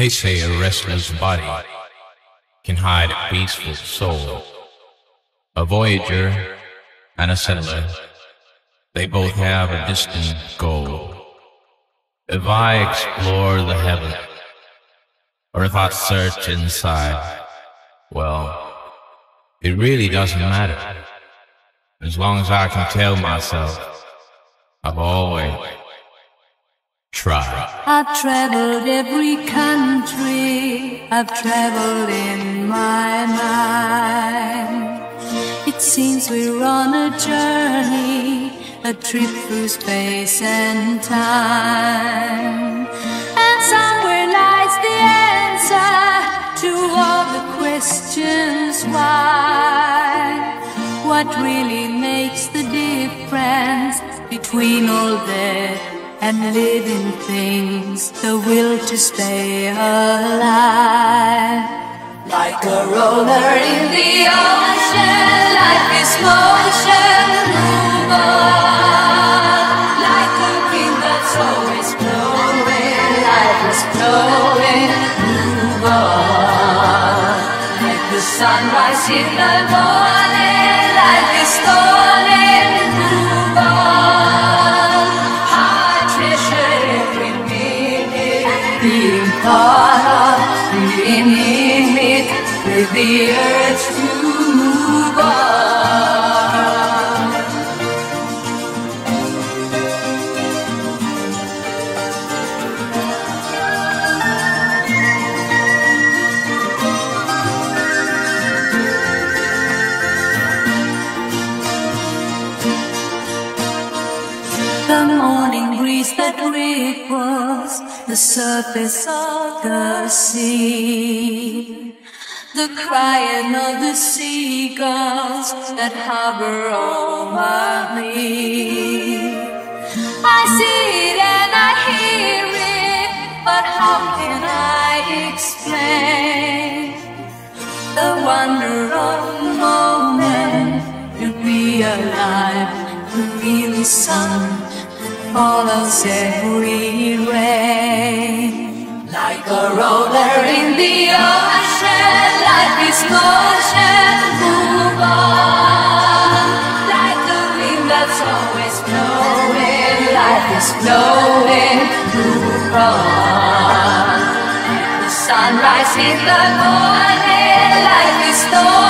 They say a restless body can hide a peaceful soul. A voyager and a settler, they both have a distant goal. If I explore the heaven, or if I search inside, well, it really doesn't matter. As long as I can tell myself, I've always tried. I've traveled every country, I've traveled in my mind. It seems we're on a journey, a trip through space and time. And somewhere lies the answer to all the questions why. What really makes the difference between all dead and living things, the will to stay alive. Like a roller in the ocean, life is motion, move on. Like a wind that's always blowing, life is flowing, move on. Like the sunrise in the morning, life is stolen, part of, being in it, with the earth to The morning breeze that ripples the surface of the sea. The crying of the seagulls that hover over me. I see it and I hear it, but how can I explain the wonder to the sun follows every rain. Like a roller in the ocean, life is motion, move on. Like the wind that's always blowing, life is flowing, move on. The sunrise in the morning, life is stolen.